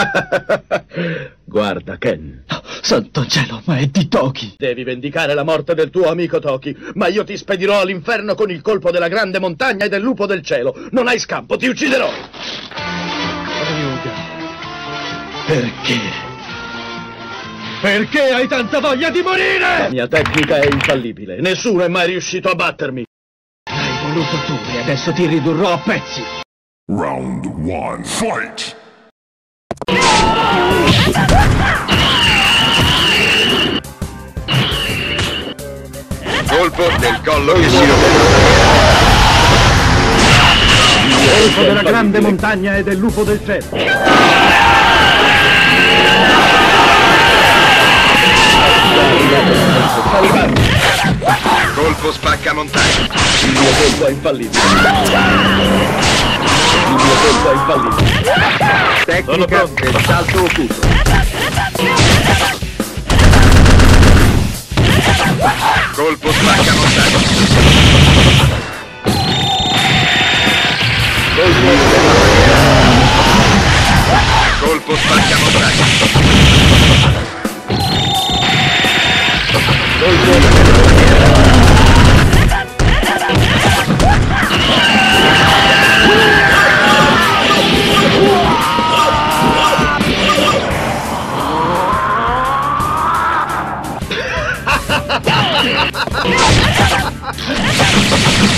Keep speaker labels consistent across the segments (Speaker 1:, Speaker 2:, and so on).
Speaker 1: Guarda, Ken.
Speaker 2: Santo cielo, ma è di Toki!
Speaker 1: Devi vendicare la morte del tuo amico Toki, ma io ti spedirò all'inferno con il colpo della grande montagna e del lupo del cielo. Non hai scampo, ti ucciderò!
Speaker 2: Ryuga, perché? Perché hai tanta voglia di morire?
Speaker 1: La mia tecnica è infallibile, nessuno è mai riuscito a battermi.
Speaker 2: L'hai voluto tu e adesso ti ridurrò a pezzi!
Speaker 3: Round one, fight!
Speaker 4: Colpo del collo che si rovescia.
Speaker 1: Il colpo della grande montagna e del lupo del cielo.
Speaker 4: Colpo spacca montagna.
Speaker 1: Il mio colpo è infallibile. Il mio colpo è infallibile.
Speaker 4: Tecnica del salto occulto. Colpo spacca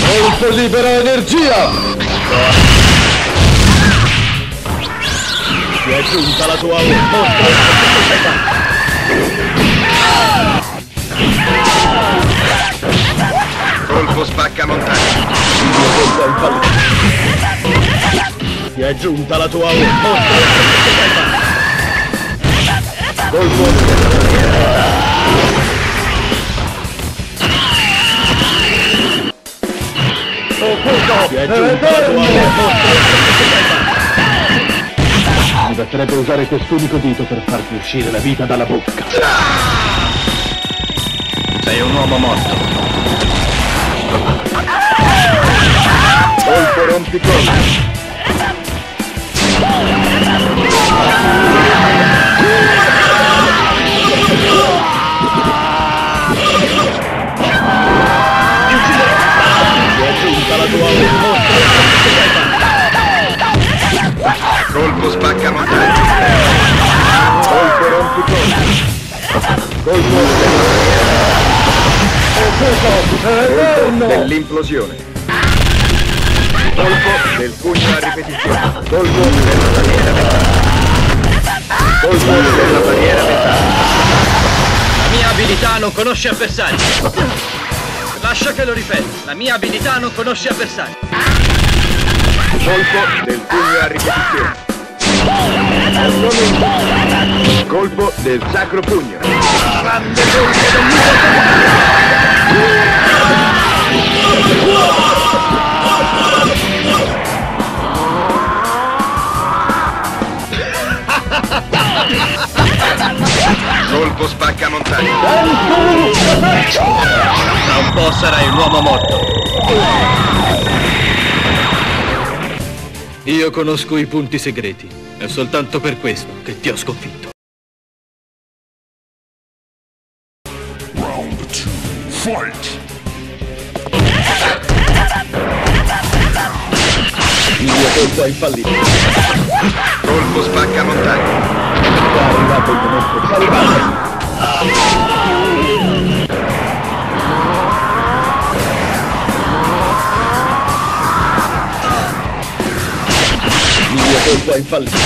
Speaker 4: Colpo
Speaker 1: libera energia! Ti è giunta la tua ora.
Speaker 4: Colpo spacca montagna.
Speaker 1: Ti è giunta la tua ora. Colpo È la tua ora, fare.
Speaker 2: Mi basterebbe usare quest'unico dito per farti uscire la vita dalla bocca.
Speaker 4: Sei un uomo morto.
Speaker 1: Colpo rompicollo.
Speaker 4: Colpo
Speaker 1: Colpo
Speaker 4: Dell'implosione. Colpo del pugno a ripetizione.
Speaker 1: Colpo
Speaker 4: Della barriera mentale. Colpo della barriera mentale.
Speaker 5: La mia abilità non conosce avversari. Lascia che lo ripeta. La mia abilità non conosce avversari.
Speaker 4: Colpo del pugno a ripetizione. Colpo del sacro pugno. Colpo spacca montagna.
Speaker 5: Tra un po' sarai un uomo morto.
Speaker 2: Io conosco i punti segreti. È soltanto per questo che ti ho sconfitto.
Speaker 3: Round two, fight!
Speaker 1: Il mio colpo è infallibile.
Speaker 4: Colpo spacca montagna.
Speaker 1: È arrivato il momento. Salvate! Il mio colpo è infallibile.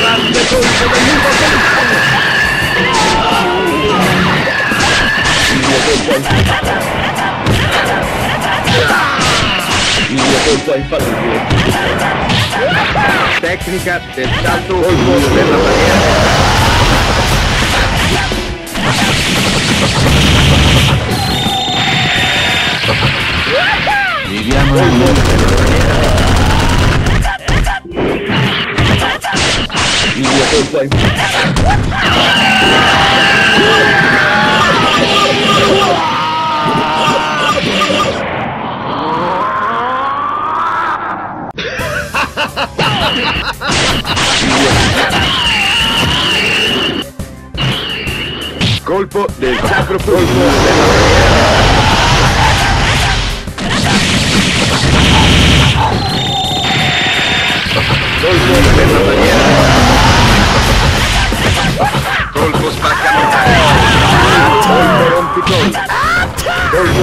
Speaker 1: Grande colpo del lupo Il mio colpo è infallibile. Il mio colpo è infallibile.
Speaker 4: Tecnica del salto occulto della barriera.
Speaker 2: Viviamo nel mondo.
Speaker 1: Il mio Colpo
Speaker 4: del sacro colpo.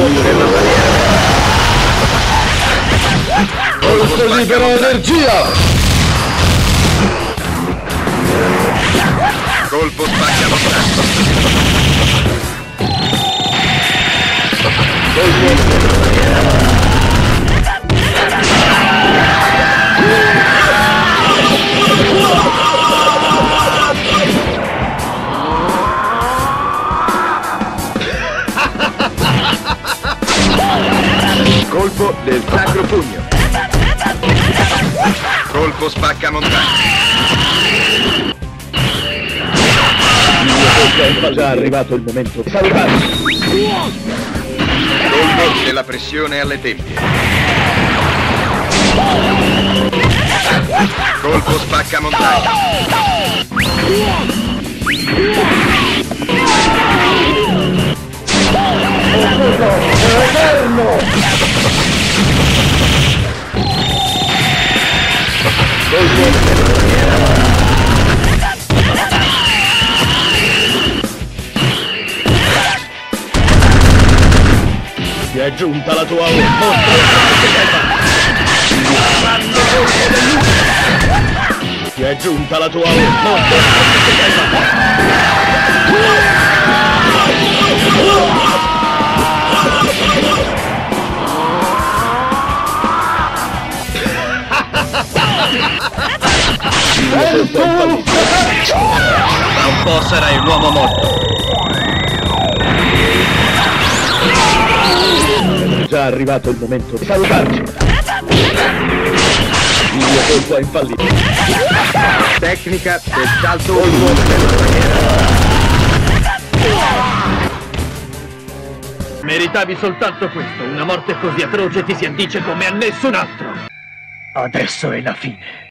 Speaker 4: Colpo per la barriera. Colpo montagna.
Speaker 1: energia!
Speaker 4: Colpo spacca Colpo del sacro pugno. Colpo spacca montagna.
Speaker 1: È già arrivato il momento di salvarsi.
Speaker 4: Colpo della pressione alle tempie. Colpo spacca montagna.
Speaker 1: Giunta la tua ora. Mostra fare. Fanno colpo. Ti è giunta la tua ora. Mostra.
Speaker 5: Tra un po' sarai un uomo morto.
Speaker 1: È già arrivato il momento di salutarci. Il mio colpo è infallito.
Speaker 4: Tecnica del salto.
Speaker 2: Meritavi soltanto questo. Una morte così atroce ti si addice come a nessun altro.
Speaker 1: Adesso è la fine.